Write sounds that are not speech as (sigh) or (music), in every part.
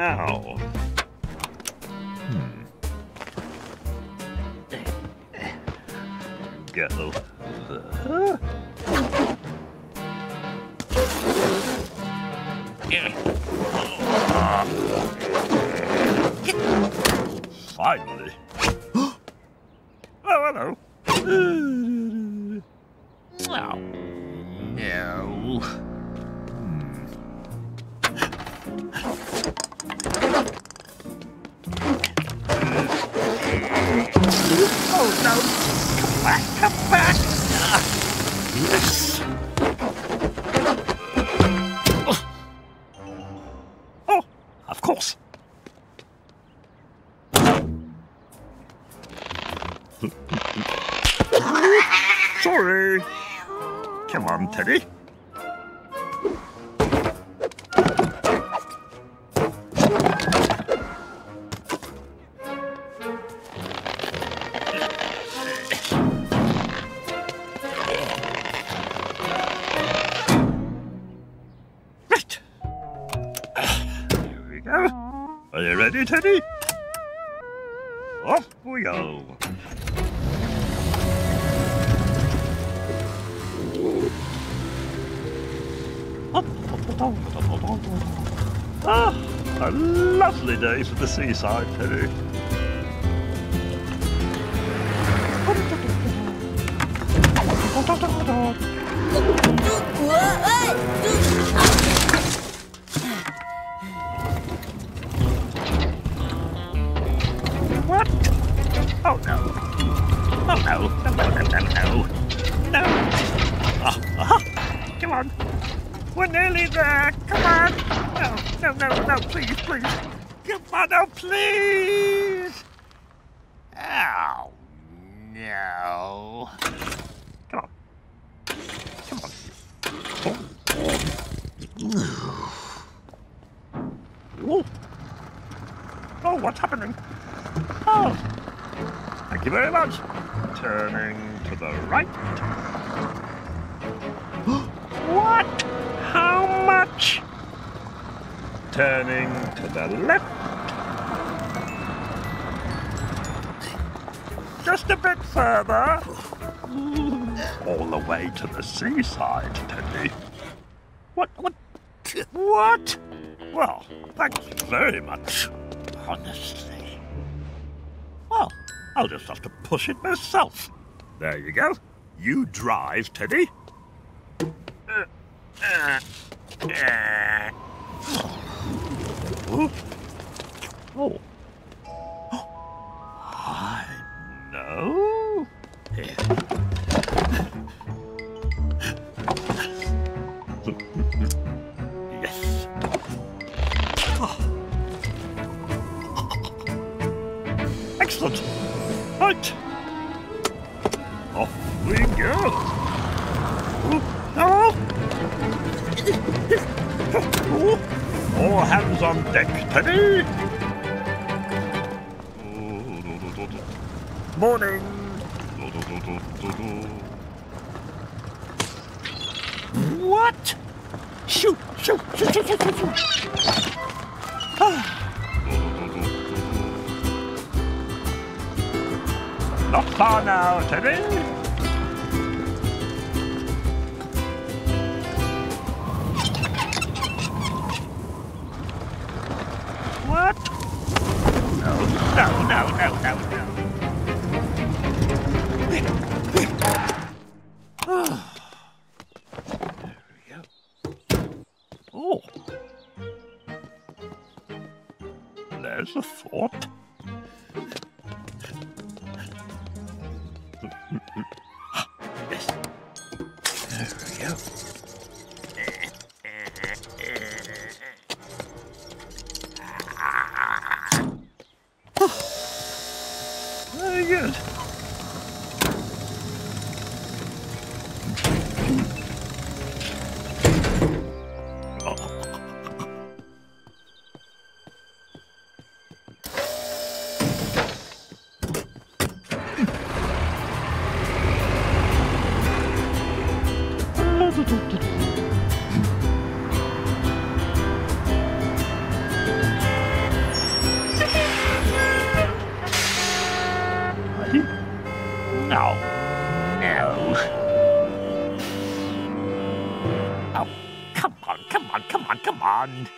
Now. Hmm. Go. Uh, Finally. (gasps) oh, hello. Ready, Teddy? Off we go. Ah, a lovely day for the seaside, Teddy. On, no, please. Oh, no. Come on. Come on. Oh. Oh, what's happening? Oh. Thank you very much. Turning to the right. (gasps) what? Turning to the left. Just a bit further. All the way to the seaside, Teddy. What? What? What? Well, thanks very much. Honestly. Well, I'll just have to push it myself. There you go. You drive, Teddy. Uh, uh, uh. Oh. Oh. I know. yes. Excellent. Right. Off we go. Ooh, All hands on deck, Teddy. Morning. What? Shoot, shoot, shoot, shoot, shoot, shoot, shoot. Ah. Not far now, Teddy. No, no, no, no. There's a thought. yes. There we go. No. No. Oh, come on, come on, come on, come on.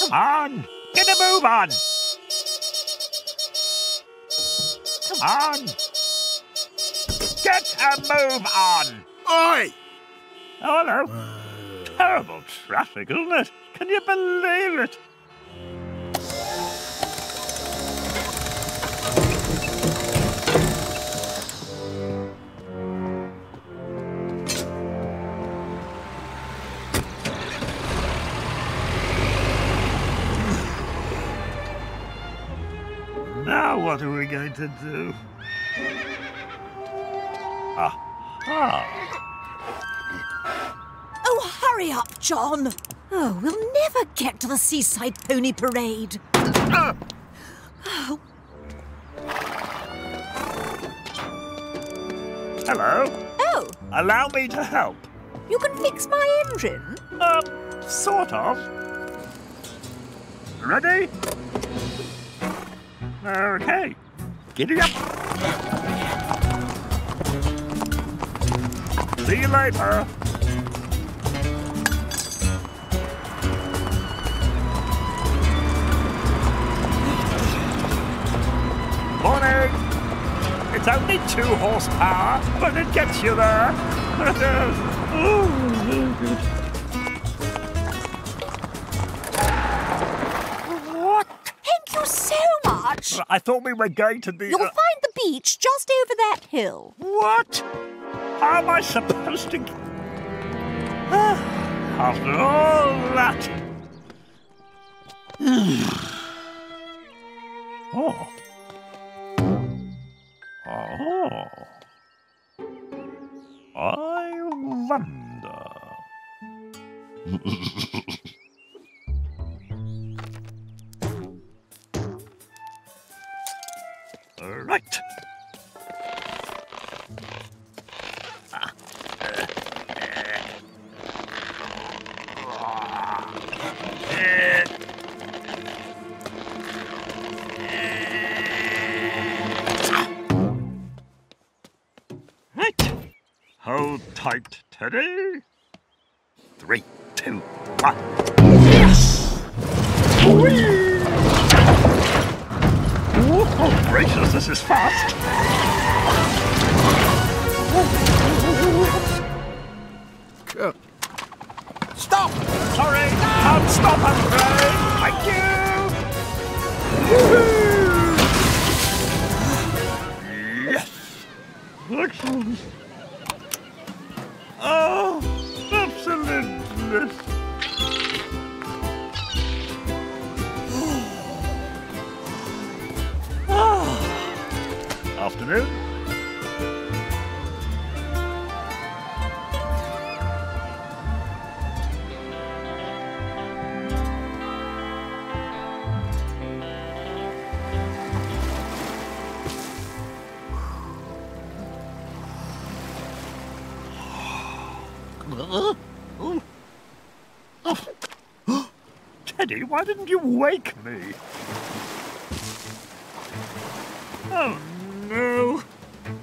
Come on. Get a move on. Come on. Get a move on. Oi! Oh, hello. Terrible traffic, isn't it? Can you believe it? Now what are we going to do? Ah. Ah. Oh, hurry up, John. Oh, we'll never get to the seaside pony parade. Hello. Oh, Allow me to help. you can fix my engine? Um, sort of. Ready? Okay. Giddy up. See you later. It's only two horsepower, but it gets you there. (laughs) what? Thank you so much. I thought we were going to the. You'll uh, find the beach just over that hill. What? How am I supposed to? After all that. (sighs) oh. Oh. I wonder. (laughs) right. Tight, Teddy. Three, two, one. Yes! Whee! Oh, gracious, this is fast. Afternoon. Teddy, why didn't you wake me? Oh, no.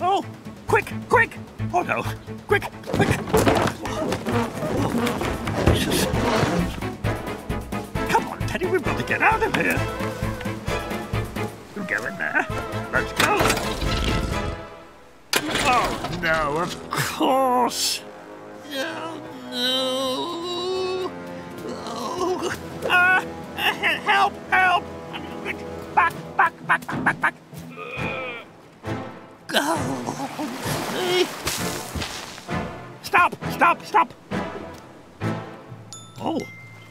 Oh, quick, quick. Oh, no. Quick, quick. Jesus. Come on, Teddy, we've got to get out of here. You go in there. Let's go. Oh, no, of course. Stop, stop. Oh,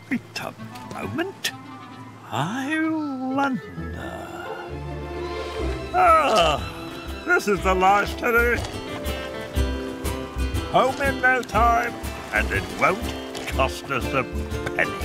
wait a moment. I wonder. Ah, this is the last Teddy. Home in no time, and it won't cost us a penny.